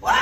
What?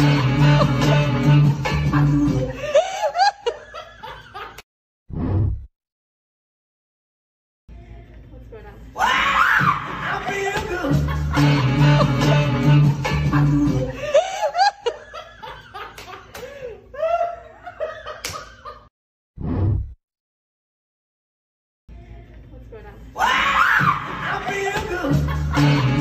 on? I feel good.